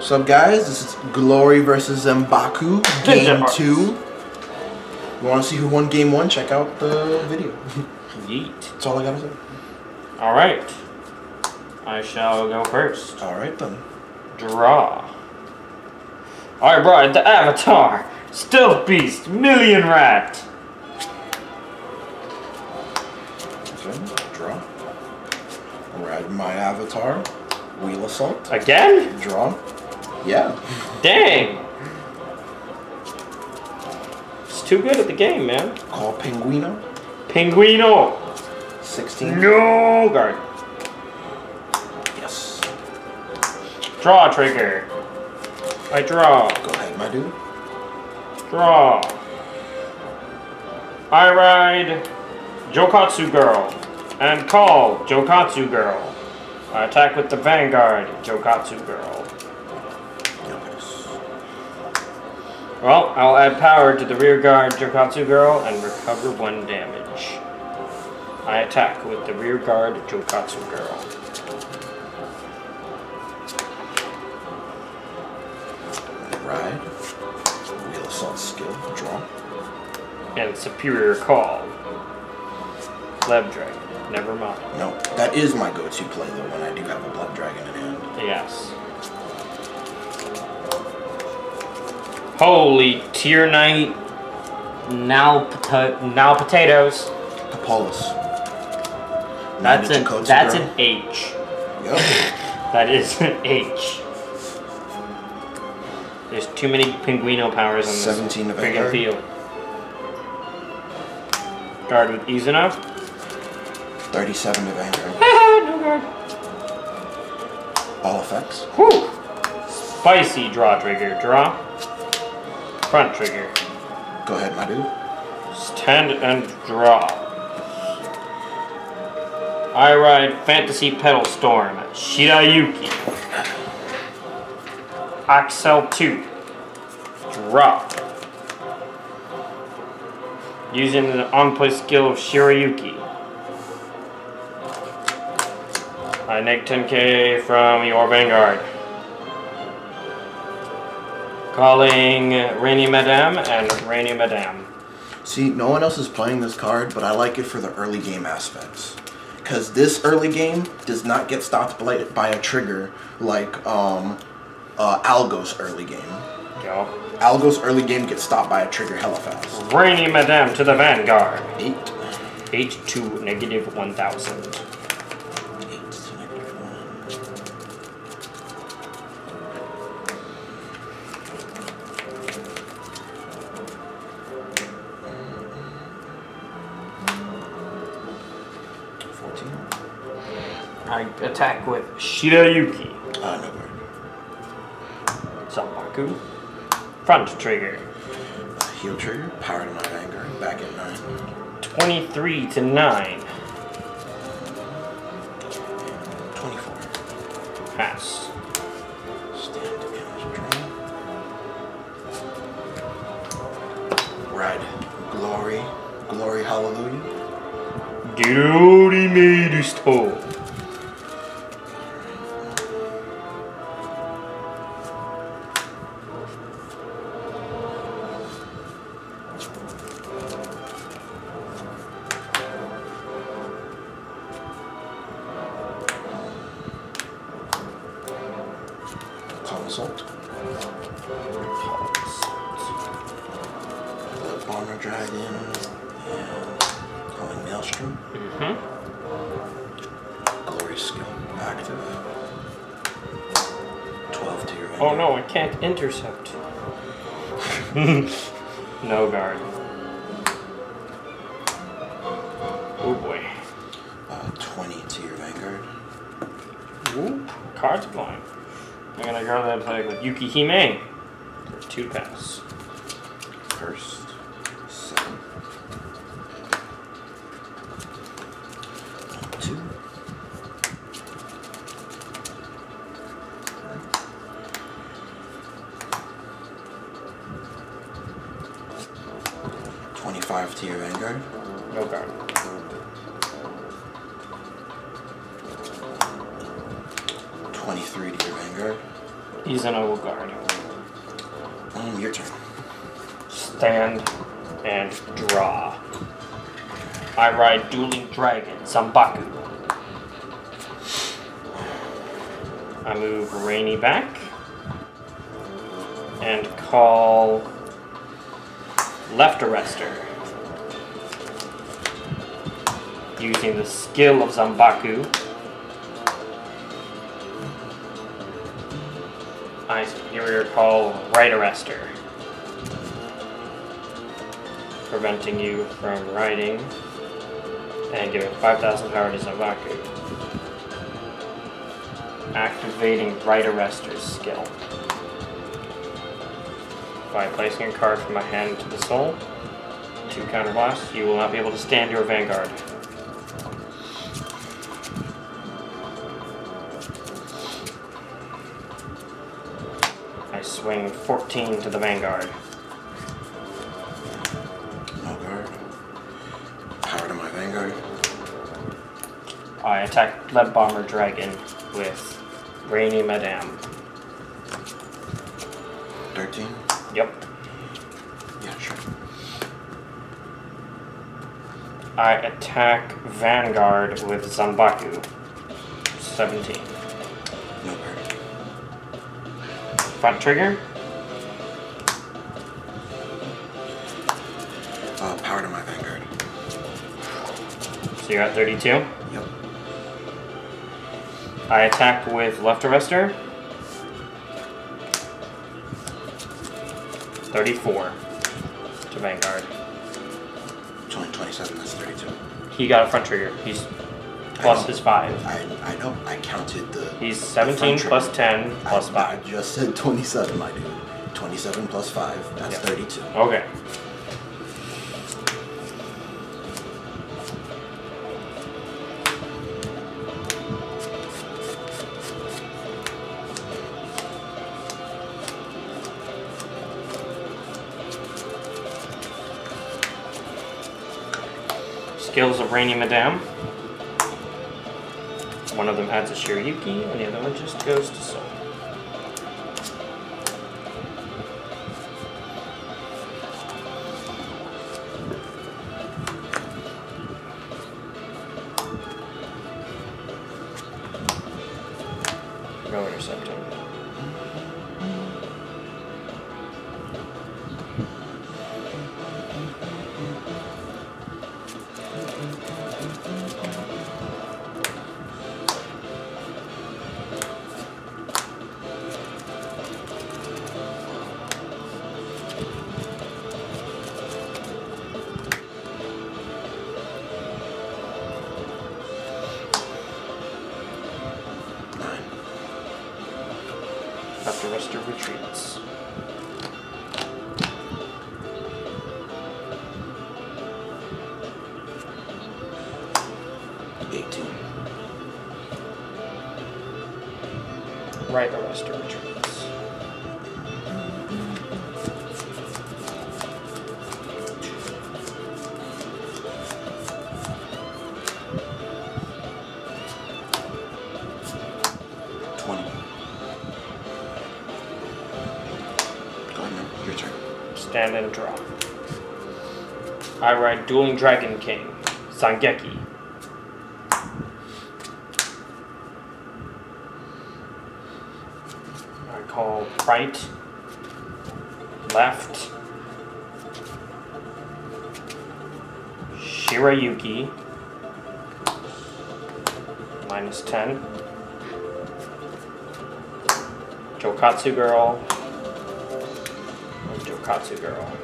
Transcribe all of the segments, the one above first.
What's up, guys? This is Glory versus Mbaku, game two. You want to see who won game one? Check out the video. Yeet. That's all I gotta say. All right. I shall go first. All right then. Draw. All right, bro. The Avatar, Stealth Beast, Million Rat. Okay, draw. Ride my avatar. Wheel assault. Again? Draw. Yeah. Dang. It's too good at the game, man. Call Pinguino. Pinguino. 16. No guard. Yes. Draw trigger. I draw. Go ahead, my dude. Draw. I ride Jokatsu Girl and call Jokatsu Girl. I attack with the Vanguard Jokatsu Girl. Well, I'll add power to the rear guard Jokatsu Girl and recover one damage. I attack with the rear guard Jokatsu Girl. Ride. Wheel assault skill. Draw. And Superior Call. Leb Dragon. Never mind. No, that is my go-to play though when I do have a blood dragon in hand. Yes. Holy tier night. Now, pota- now potatoes. Apollos. That's an that's girl. an H. Yep. That is an H. There's too many Pinguino powers on this 17 to friggin' Vanguard. field. Guard with Izuna. 37 to Vanguard. no guard. All effects. Whew. Spicy draw trigger. Draw. Front trigger. Go ahead, my dude. Stand and draw. I ride Fantasy Pedal Storm, Shirayuki. Axel 2. Draw. Using the on-play skill of Shirayuki. I neg 10k from your Vanguard. Calling Rainy Madame and Rainy Madame. See, no one else is playing this card, but I like it for the early game aspects. Because this early game does not get stopped by, a trigger like um, uh, Algo's early game. Yo. Algo's early game gets stopped by a trigger hella fast. Rainy Madame to the Vanguard. 8. 8 to negative 1000. Attack with Shirayuki. Guard. Zanbaku. Front trigger. Uh, heal trigger. Power to my anger, Back at nine. 23 to 9. Twenty-four. Pass. Stand and draw. Ride. Glory. Glory. Hallelujah. Dorime Dusto. Consult. Calling Maelstrom. Mm-hmm. Glory skill active. 12 to your Oh vanguard. no, I can't intercept. no guard. Oh boy. Uh, 20 to your vanguard. Ooh, cards flying. I'm gonna go that play with Yuki Hime. For two pass. First. 5 to your vanguard? No guard. Twenty-three to your vanguard. He's in a guard. Um, your turn. Stand and draw. I ride dueling dragons on Baku. I move Rainy back and call Left Arrester. Using the skill of Zanbaku, My superior call Right Arrestor. Preventing you from riding and giving 5,000 power to Zanbaku. Activating Right Arrestor's skill. By placing a card from my hand to the soul, two counter blasts, you will not be able to stand your Vanguard. Swing 14 to the Vanguard. No guard. Power to my Vanguard. I attack Lead Bomber Dragon with Rainy Madame. 13. Yep. Yeah, sure. I attack Vanguard with Zanbaku. 17. No guard. Front trigger. Uh, power to my Vanguard. So you're at 32. Yep. I attack with Left Arrestor. 34 to Vanguard. It's only 27, that's 32. He got a front trigger. He's plus his 5. I, I know, I counted the. He's 17 front plus trigger. 10 plus I, 5. I just said 27, my dude. 27 plus 5, that's Yeah. 32. Okay. Skills of Rainy Madame. One of them adds a Shirayuki, and the other one just goes to Soul. No intercepting. After Rester retreats. Eighteen. Right Arrestor retreats. Stand and draw. I ride Dueling Dragon King, Sangeki. I call right, left, Shirayuki, minus 10, Jokatsu Girl, and Jokatsu Girl.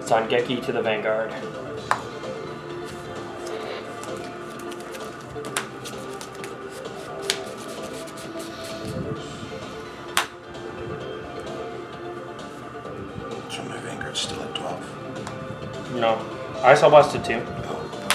Sangeki to the Vanguard. So my Vanguard's still at 12. No. I saw busted two.